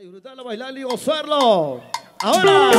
Disfrutarlo, bailarlo y gozarlo. Ahora.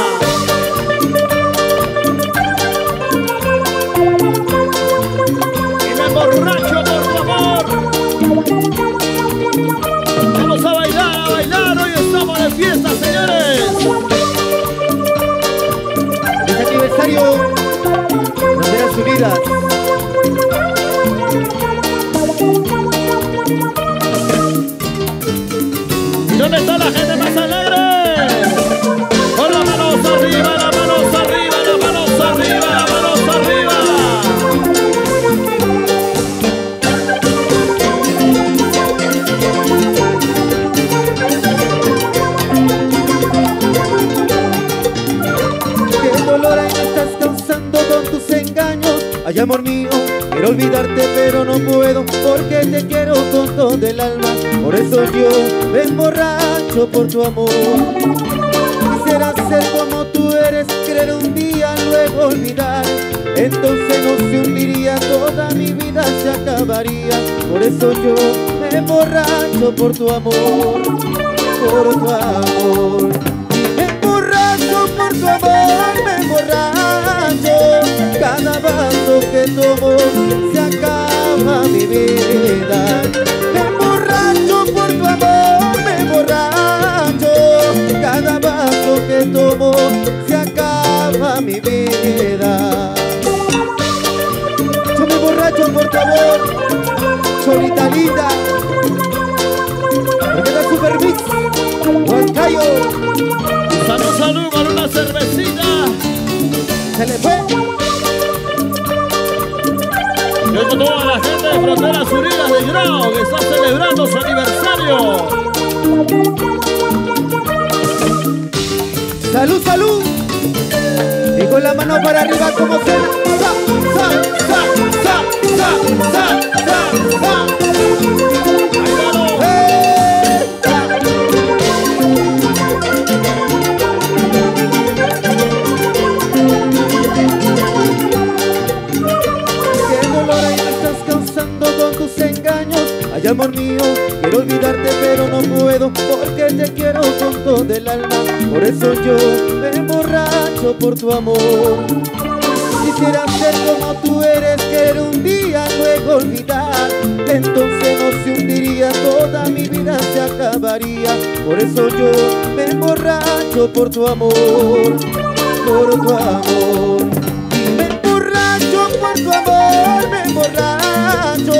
Amor mío, quiero olvidarte, pero no puedo porque te quiero con todo el alma. Por eso yo me emborracho por tu amor. Quisiera ser como tú eres, querer un día, luego olvidar. Entonces no se hundiría, toda mi vida se acabaría. Por eso yo me emborracho por tu amor, por tu amor. Me emborracho por tu amor. Cada vaso que tomo se acaba mi vida. Me emborracho por tu amor, me emborracho. Cada vaso que tomo se acaba mi vida. Yo me emborracho por tu amor, solita linda. Porque la super mix, Huancayo, Salud, salud con una cervecita. se le fue. Fronteras Unidas de Grau que está celebrando su aniversario. Salud, salud. Y con la mano para arriba como sa, sa, sa, sa, sa, sa, Por eso yo me emborracho por tu amor. Quisiera ser como tú eres, querer un día, luego olvidar. Entonces no se hundiría, toda mi vida se acabaría. Por eso yo me emborracho por tu amor, por tu amor. Me emborracho por tu amor, me emborracho.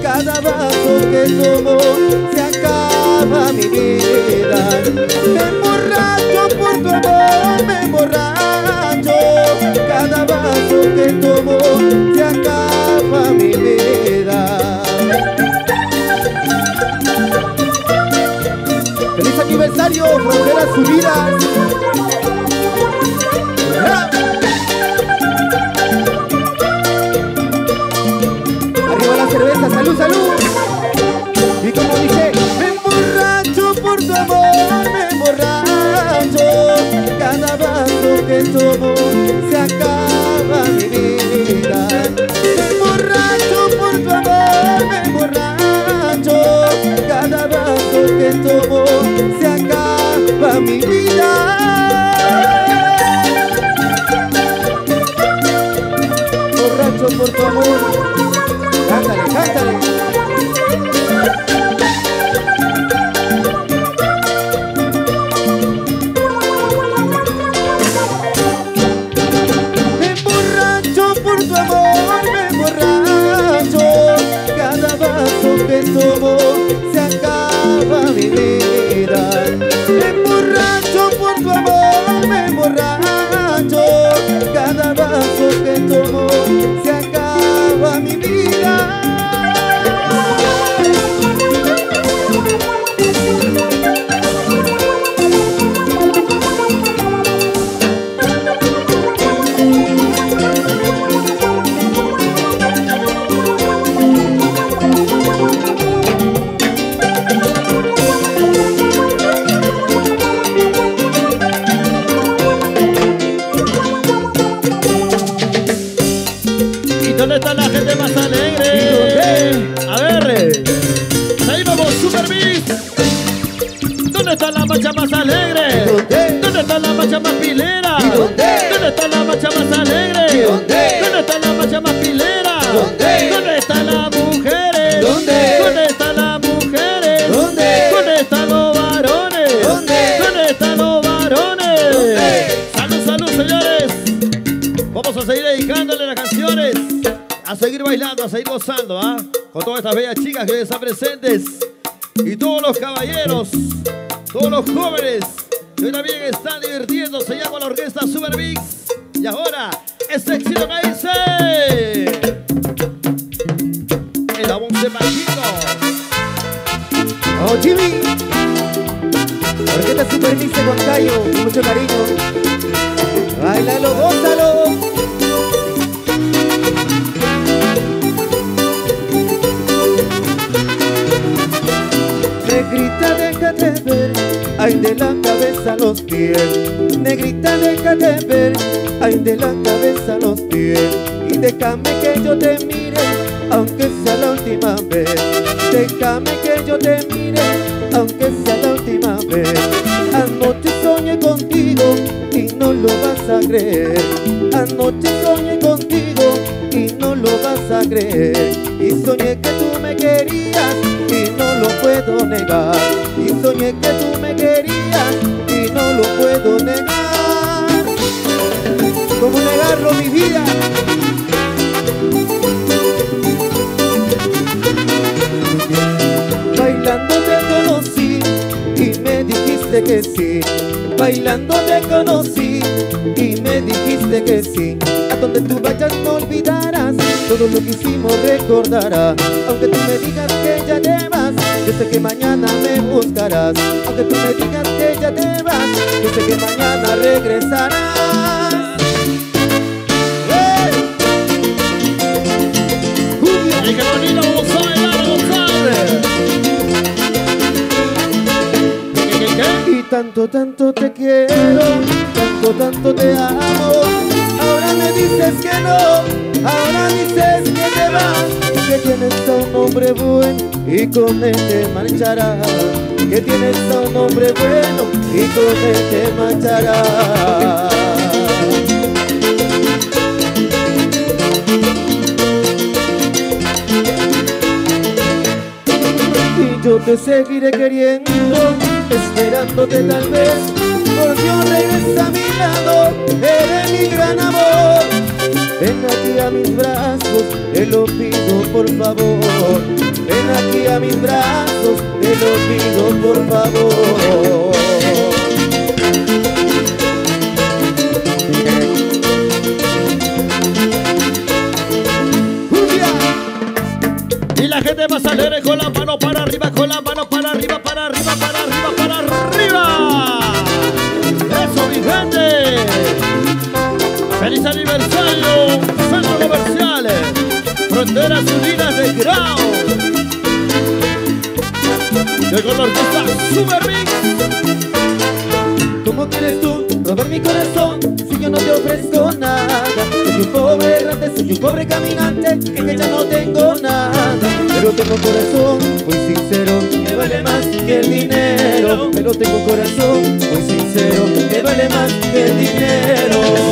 Cada vaso que tomo se acaba mi vida. Me emborracho por tu amor, amor, me emborracho. Cada vaso que tomo se acaba mi vida. Me emborracho por tu amor, me emborracho. Cada vaso que tomo se acaba mi vida. Borracho por tu amor. Cántale, cántale. Yeah. Está la marcha más pilera? ¿Y dónde? ¿Dónde está la marcha más alegre? ¿Y dónde? ¿Dónde está la marcha más pilera? ¿Dónde? ¿Dónde están las mujeres? ¿Dónde? ¿Dónde están las mujeres? ¿Dónde? ¿Dónde están los varones? ¿Dónde? ¿Dónde están los varones? ¿Dónde? Salud, salud, señores. Vamos a seguir dedicándole las canciones. A seguir bailando, a seguir gozando, ¿ah? Con todas estas bellas chicas que hoy están presentes. Y todos los caballeros, todos los jóvenes que también están divirtiendo. Se llama la orquesta Super Mix. Y ahora, este éxito que. El abón de. Oh, Jimmy. Orquesta Super Cayo, con mucho cariño. Negrita, déjate ver, ay de la cabeza a los pies. Y déjame que yo te mire, aunque sea la última vez. Déjame que yo te mire, aunque sea la última vez. Anoche soñé contigo y no lo vas a creer. Anoche soñé contigo y no lo vas a creer. Y soñé que tú me querías y no lo puedo negar. Y soñé que tú me querías lo puedo negar. ¿Cómo negarlo, mi vida? Bailando te conocí y me dijiste que sí. Bailando te conocí y me dijiste que sí. A donde tú vayas no olvidarás, todo lo que hicimos recordarás. Aunque tú me digas que ya te vas, yo sé que mañana me buscarás. Aunque tú me digas que ya te vas, yo sé que mañana regresarás. Y que vamos a bailar, vamos a. tanto, tanto te quiero, tanto, tanto te amo. Ahora me dices que no, ahora dices que te vas. Que tienes a un hombre bueno y con él te marcharás. Que tienes a un hombre bueno y con él te marcharás. Y yo te seguiré queriendo, esperándote tal vez. Por Dios regresa a mi lado, eres mi gran amor. Ven aquí a mis brazos, te lo pido por favor. Ven aquí a mis brazos, te lo pido por favor. Y la gente más alegre con la mano para arriba, con la mano para arriba, aniversario, Centro Comerciales, Fronteras Unidas de Grau. Con la orquesta Super Mix. ¿Cómo quieres tú robar mi corazón si yo no te ofrezco nada? Soy un pobre errante, soy un pobre caminante que ya no tengo nada. Pero tengo corazón muy sincero que vale más que el dinero. Pero tengo corazón muy sincero que vale más que el dinero.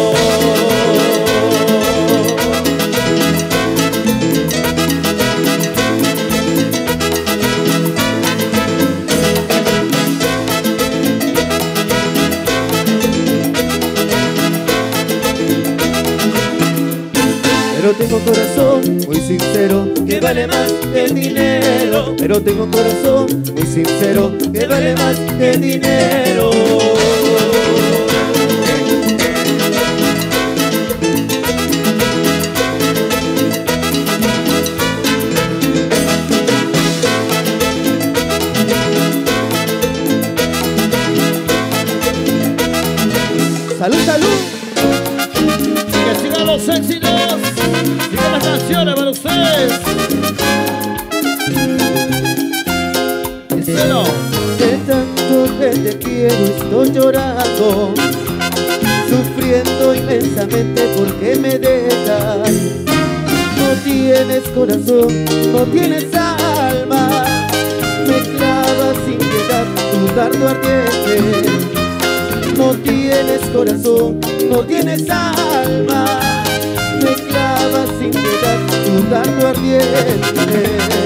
Tengo corazón muy sincero que vale más que el dinero. Pero tengo corazón muy sincero que vale más que dinero. Díselo. De tanto que te quiero estoy llorando Sufriendo inmensamente porque me dejas No tienes corazón, no tienes alma Me clavas sin piedad tu dardo ardiente. No tienes corazón, no tienes alma, me clavas sin piedad tu dardo ardiente.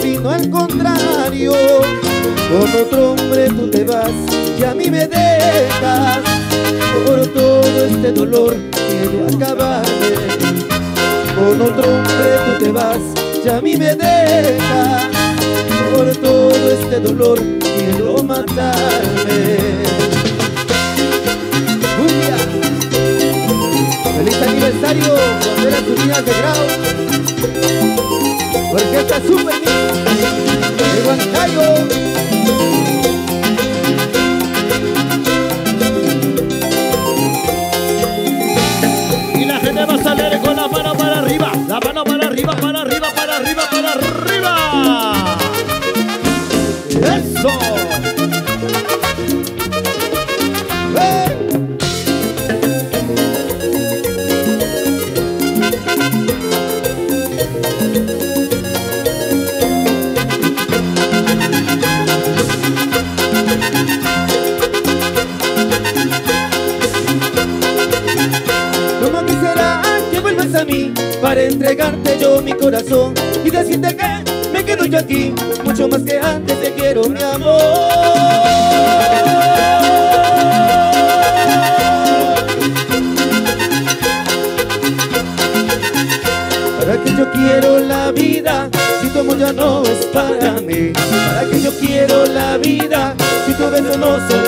Sino al contrario. Con otro hombre tú te vas y a mí me dejas. Por todo este dolor quiero acabarme Con otro hombre tú te vas y a mí me dejas. Por todo este dolor quiero matarme. Aniversario de las unidas de grado Orquesta Super de Huancayo Y la gente va a salir con la mano para arriba. La mano para arriba, para arriba, para para entregarte yo mi corazón y decirte que me quedo yo aquí mucho más que antes te quiero mi amor. Para que yo quiero la vida si tu amor ya no es para mí. Para que yo quiero la vida si tu besos no son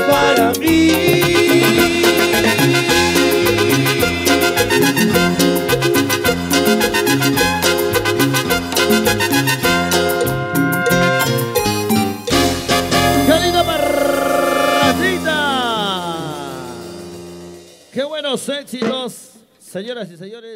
señoras y señores.